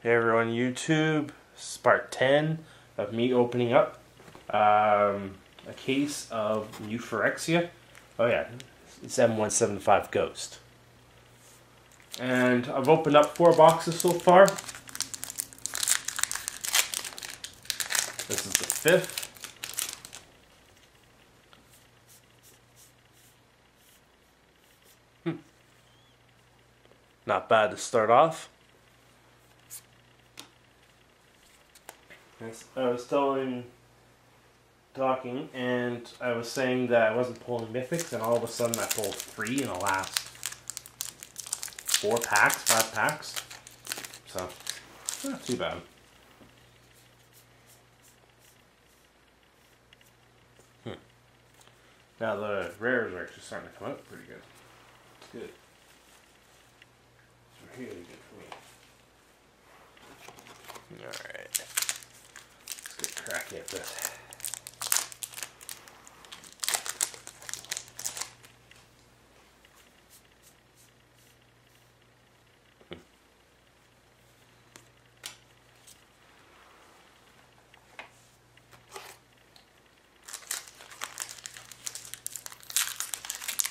Hey everyone, YouTube. This is part 10 of me opening up um, a case of new Phyrexia. Oh yeah, it's M175 Ghost. And I've opened up four boxes so far. This is the fifth. Hmm. Not bad to start off. I was telling, talking, and I was saying that I wasn't pulling mythics, and all of a sudden I pulled three in the last four packs, five packs. So, not too bad. Hmm. Now the rares are actually starting to come out pretty good. It's good. It's really good for me. Alright crack at hmm. this.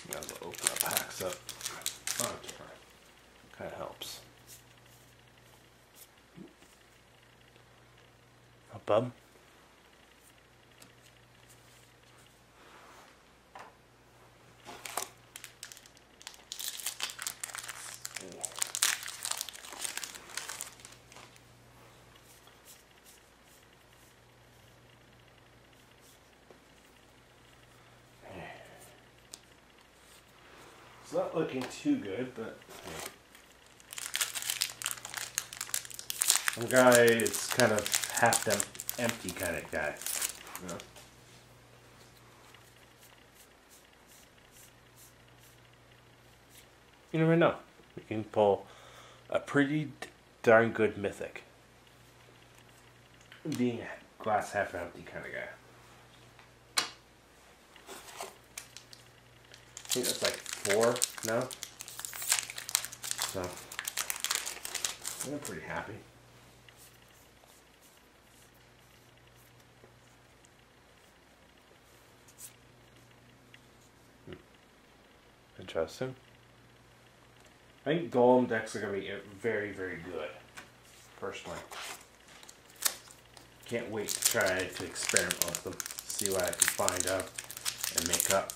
As well open our packs up. Okay. Kind of helps. It's not looking too good, but some guy is kind of half em empty kind of guy. You, know? you never know. You can pull a pretty darn good mythic. Being a glass half empty kind of guy. I think that's like four now. So, I'm pretty happy. Interesting. I think Golem decks are going to be very, very good, personally. Can't wait to try to experiment with them, see what I can find out and make up.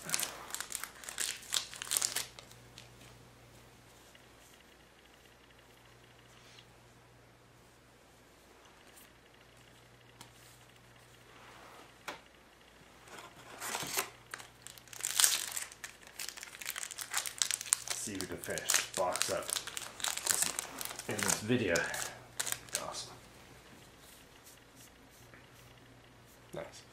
See if we can finish this box up in this video. Awesome. Nice.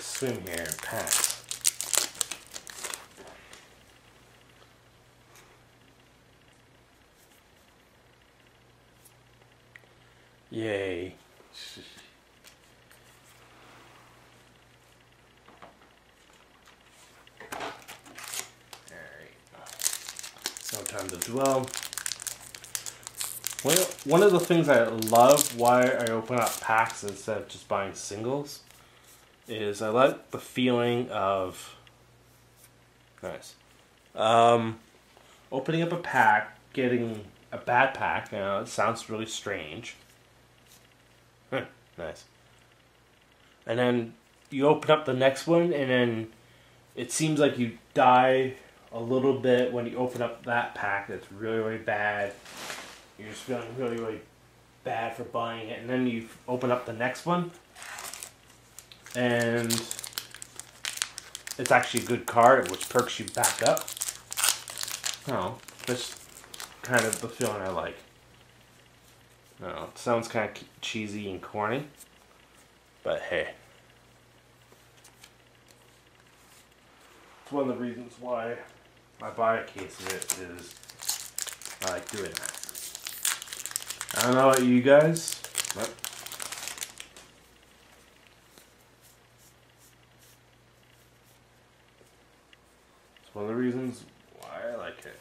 Swim here and pass. Yay. No time to dwell. Well one of the things I love why I open up packs instead of just buying singles is I like the feeling of nice um, opening up a pack, getting a bad pack. You know, it sounds really strange. nice. And then you open up the next one, and then it seems like you die a little bit when you open up that pack. That's really really bad. You're just feeling really really bad for buying it, and then you open up the next one and it's actually a good card, which perks you back up. Oh, that's kind of the feeling I like. No, it sounds kind of cheesy and corny, but hey. It's one of the reasons why I buy a case of it is I like doing that. I don't know about you guys, but one of the reasons why I like it.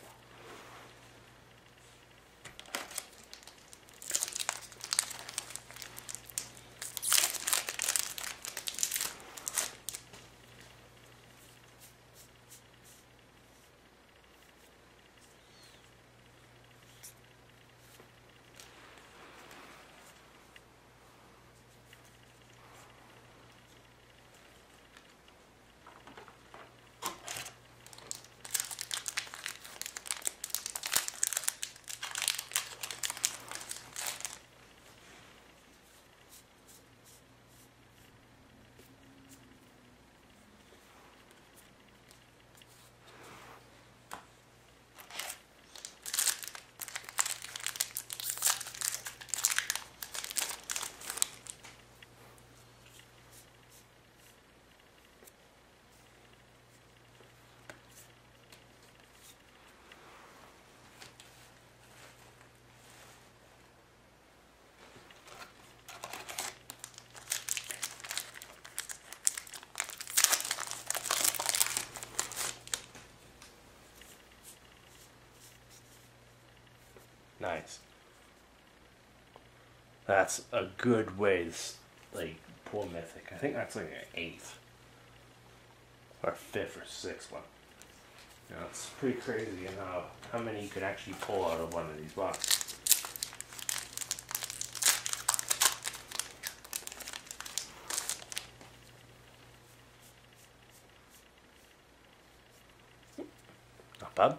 Nice. That's a good way to like pull mythic. I think that's like an eighth or fifth or sixth one. You know, it's pretty crazy you know how many you could actually pull out of one of these boxes. Not bad.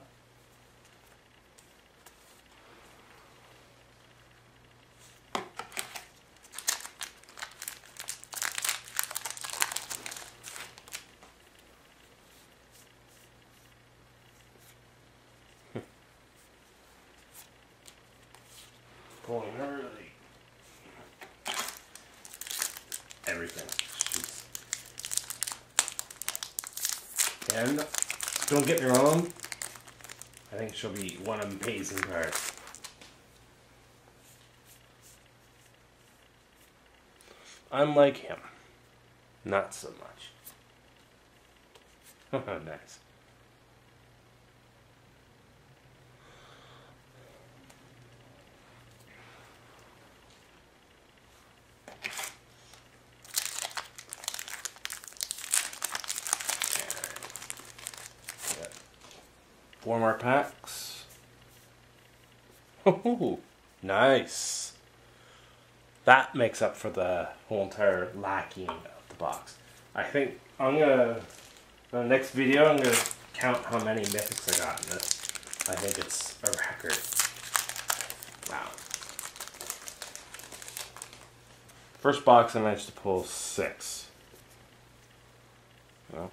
Pulling early. Everything. And don't get me wrong, I think she'll be one amazing card. Unlike him, not so much. nice. Four more packs. Oh, nice. That makes up for the whole entire lacking of the box. I think I'm gonna, the next video, I'm gonna count how many mythics I got in this. I think it's a record. Wow. First box I managed to pull six. Well,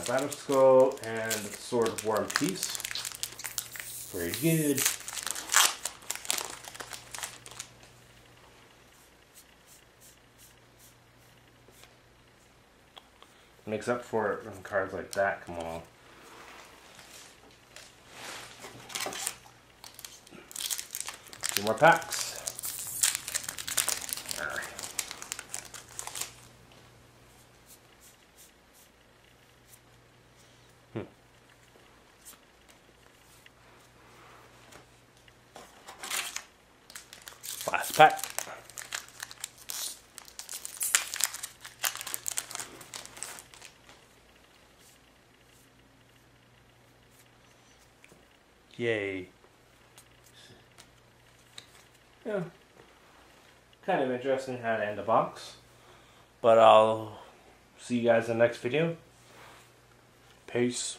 uh, Batterskull and Sword of War and Peace. Very good. Makes up for it when cards like that come along. Two more packs. Last pack. Yay. Yeah. Kind of interesting how to end a box. But I'll see you guys in the next video. Peace.